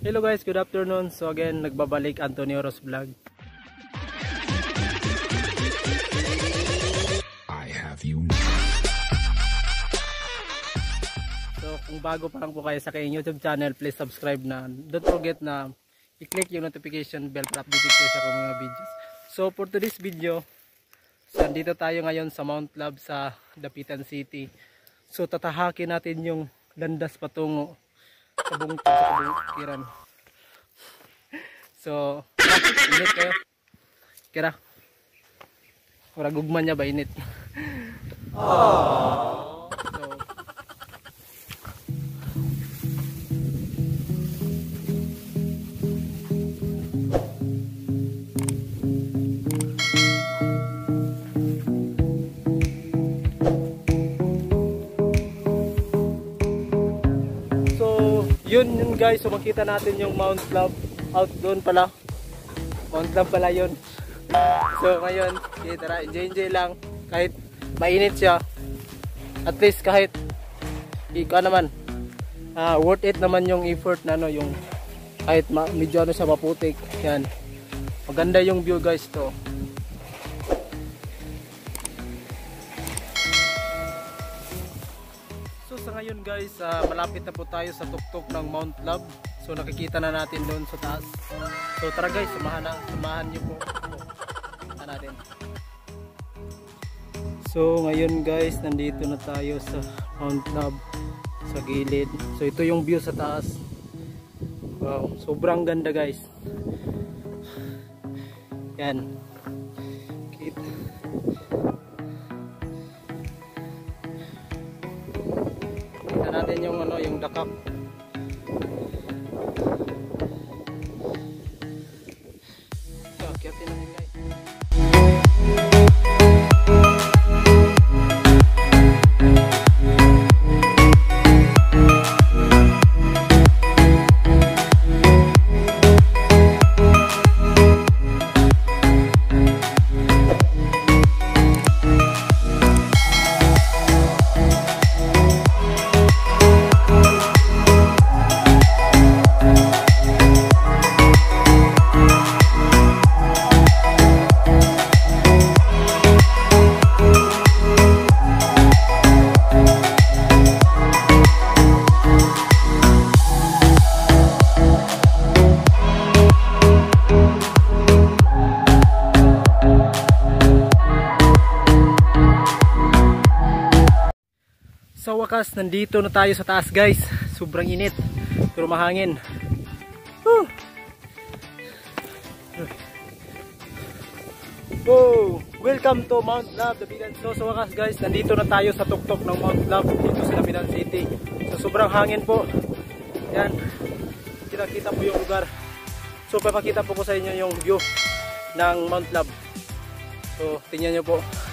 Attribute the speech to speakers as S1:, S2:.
S1: Hello guys, good afternoon. So again, nagbabalik Antonio Ros Vlog.
S2: I have you
S1: So kung bago pa lang po kayo sa aking YouTube channel, please subscribe na. Don't forget na i-click yung notification bell para updated kayo sa mga videos. So for today's video, so dito tayo ngayon sa Mount Love sa Dapitan City. So tatahakin natin yung landas patungo sa bungtod sa kabungkiran. So, init kayo. Kira. Para gugman niya ba init? So, yun yun guys. So, makita natin yung Mount Love out doon pala. Mount Love pala yun. So, ngayon, okay, tara, enjoy enjoy lang. Kahit mainit siya. At least kahit ikaw naman, ah, worth it naman yung effort na ano, yung kahit ma medyo ano siya maputik. Yan. Maganda yung view guys to. Ngayon guys, ah, malapit na po tayo sa tuktok ng Mount Love. So nakikita na natin doon sa taas. So tara guys, samahan na, samahan niyo po. Samahan natin. So ngayon guys, nandito na tayo sa Mount Love sa gilid. So ito yung view sa taas. Wow, sobrang ganda guys. Yan. Kita. Kita natin yung ano, yung dakak. Akyatin natin guys. Sa wakas, nandito na tayo sa taas guys. Sobrang init. Pero mahangin. Woo! Whoa! Welcome to Mount Love, Dabigan. So sa wakas guys, nandito na tayo sa tuktok ng Mount Love dito sa Dabigan City. So sobrang hangin po. Yan. Kita-kita po yung lugar. So papakita po ko sa inyo yung view ng Mount Love. So tingnan nyo po.